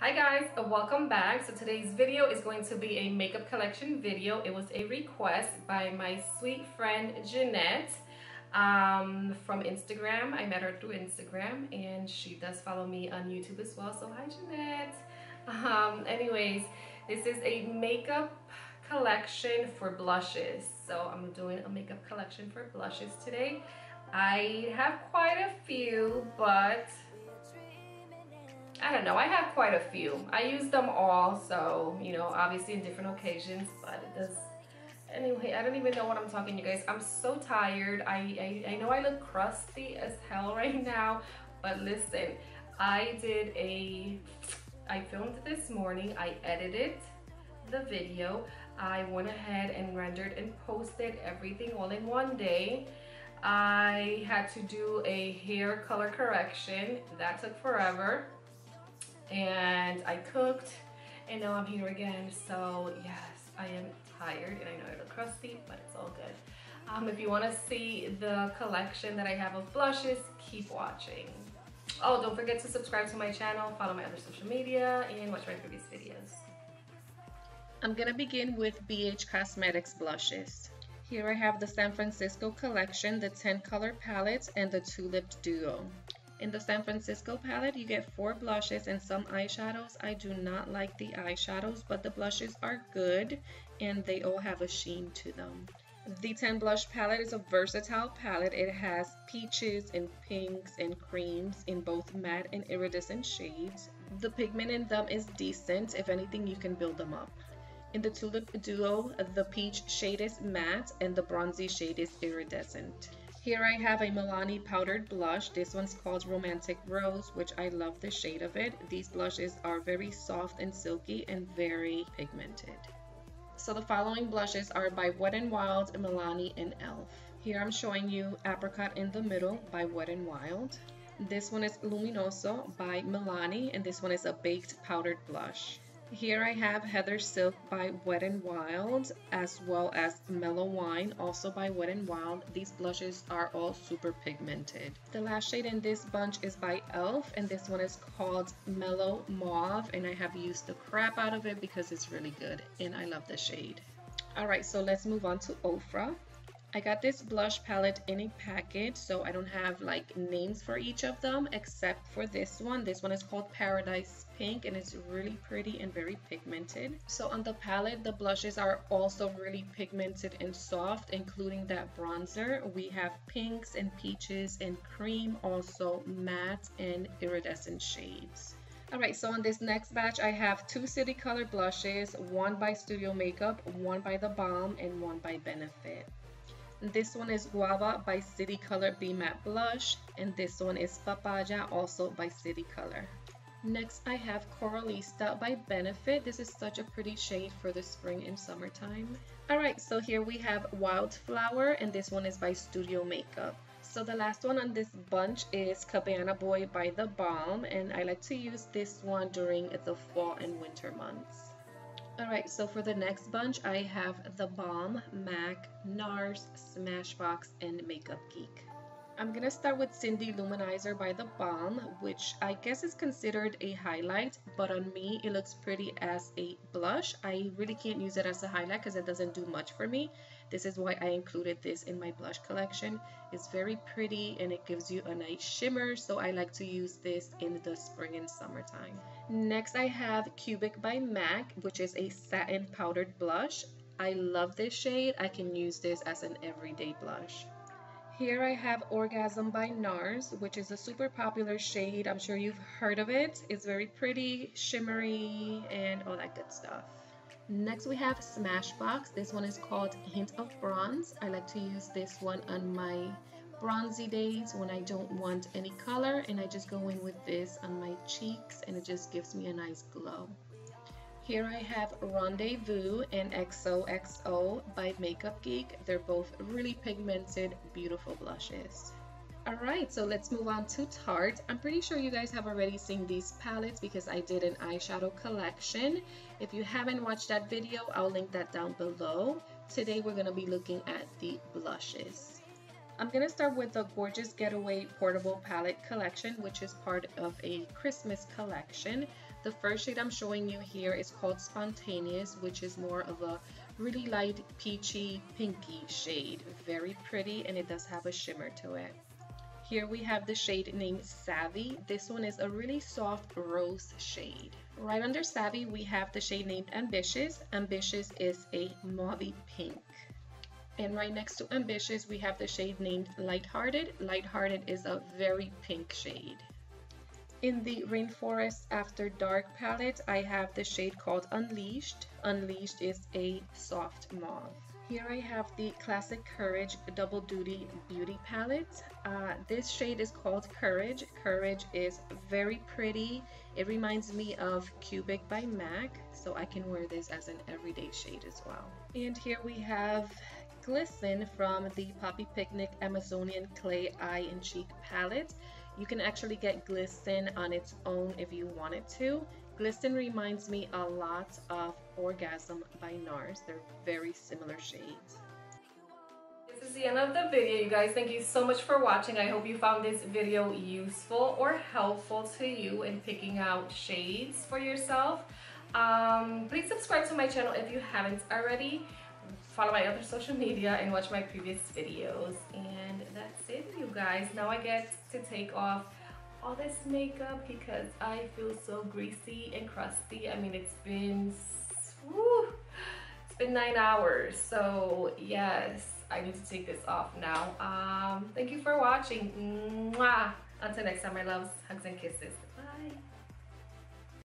Hi guys, welcome back. So today's video is going to be a makeup collection video. It was a request by my sweet friend Jeanette um, from Instagram. I met her through Instagram and she does follow me on YouTube as well. So hi Jeanette. Um, anyways, this is a makeup collection for blushes. So I'm doing a makeup collection for blushes today. I have quite a few, but I don't know. I have quite a few. I use them all, so, you know, obviously in different occasions, but it does... Anyway, I don't even know what I'm talking, you guys. I'm so tired. I, I, I know I look crusty as hell right now, but listen, I did a... I filmed this morning. I edited the video. I went ahead and rendered and posted everything all in one day. I had to do a hair color correction. That took forever and I cooked and now I'm here again. So yes I am tired and I know I look crusty but it's all good. Um, if you want to see the collection that I have of blushes keep watching. Oh don't forget to subscribe to my channel follow my other social media and watch my previous videos. I'm gonna begin with BH Cosmetics blushes. Here I have the San Francisco collection the 10 color palette and the tulip duo in the San Francisco palette, you get four blushes and some eyeshadows. I do not like the eyeshadows, but the blushes are good and they all have a sheen to them. The 10 blush palette is a versatile palette. It has peaches and pinks and creams in both matte and iridescent shades. The pigment in them is decent. If anything, you can build them up. In the Tulip Duo, the peach shade is matte and the bronzy shade is iridescent. Here I have a Milani powdered blush. This one's called Romantic Rose, which I love the shade of it. These blushes are very soft and silky and very pigmented. So the following blushes are by Wet n Wild, Milani, and e.l.f. Here I'm showing you Apricot in the Middle by Wet n Wild. This one is Luminoso by Milani, and this one is a baked powdered blush. Here I have Heather Silk by Wet n Wild as well as Mellow Wine also by Wet n Wild. These blushes are all super pigmented. The last shade in this bunch is by e.l.f. and this one is called Mellow Mauve and I have used the crap out of it because it's really good and I love the shade. Alright, so let's move on to Ofra. I got this blush palette in a package, so I don't have like names for each of them except for this one. This one is called Paradise Pink and it's really pretty and very pigmented. So on the palette, the blushes are also really pigmented and soft, including that bronzer. We have pinks and peaches and cream, also matte and iridescent shades. Alright, so on this next batch, I have two City Color blushes, one by Studio Makeup, one by The Balm, and one by Benefit. This one is Guava by City Color Be Matte Blush. And this one is Papaya, also by City Color. Next, I have Coralista by Benefit. This is such a pretty shade for the spring and summertime. Alright, so here we have Wildflower, and this one is by Studio Makeup. So the last one on this bunch is Cabana Boy by The Balm, and I like to use this one during the fall and winter months. Alright, so for the next bunch, I have The Balm, MAC, NARS, Smashbox, and Makeup Geek. I'm gonna start with Cindy-Lou Manizer by The Balm, which I guess is considered a highlight, but on me it looks pretty as a blush. I really can't use it as a highlight because it doesn't do much for me. This is why I included this in my blush collection. It's very pretty and it gives you a nice shimmer, so I like to use this in the spring and summertime. Next I have Cubic by MAC, which is a satin powdered blush. I love this shade. I can use this as an everyday blush. Here I have Orgasm by NARS, which is a super popular shade. I'm sure you've heard of it. It's very pretty, shimmery, and all that good stuff. Next we have Smashbox. This one is called Hint of Bronze. I like to use this one on my bronzy days when I don't want any color and I just go in with this on my cheeks and it just gives me a nice glow. Here I have Rendezvous and XOXO by Makeup Geek. They're both really pigmented, beautiful blushes. Alright, so let's move on to Tarte. I'm pretty sure you guys have already seen these palettes because I did an eyeshadow collection. If you haven't watched that video, I'll link that down below. Today we're going to be looking at the blushes. I'm going to start with the Gorgeous Getaway Portable Palette Collection, which is part of a Christmas collection. The first shade I'm showing you here is called Spontaneous, which is more of a really light peachy pinky shade. Very pretty and it does have a shimmer to it. Here we have the shade named Savvy. This one is a really soft rose shade. Right under Savvy, we have the shade named Ambitious. Ambitious is a mauvey pink. And right next to Ambitious, we have the shade named Lighthearted. Lighthearted is a very pink shade. In the Rainforest After Dark palette, I have the shade called Unleashed. Unleashed is a soft mauve. Here I have the Classic Courage Double Duty Beauty Palette. Uh, this shade is called Courage. Courage is very pretty. It reminds me of Cubic by MAC, so I can wear this as an everyday shade as well. And here we have Glisten from the Poppy Picnic Amazonian Clay Eye and Cheek palette. You can actually get Glisten on its own if you wanted to. Glisten reminds me a lot of Orgasm by NARS. They're very similar shades. This is the end of the video, you guys. Thank you so much for watching. I hope you found this video useful or helpful to you in picking out shades for yourself. Um, please subscribe to my channel if you haven't already follow my other social media and watch my previous videos. And that's it you guys. Now I get to take off all this makeup because I feel so greasy and crusty. I mean it's been whew, it's been nine hours. So yes I need to take this off now. Um thank you for watching. Mwah. until next time my loves. Hugs and kisses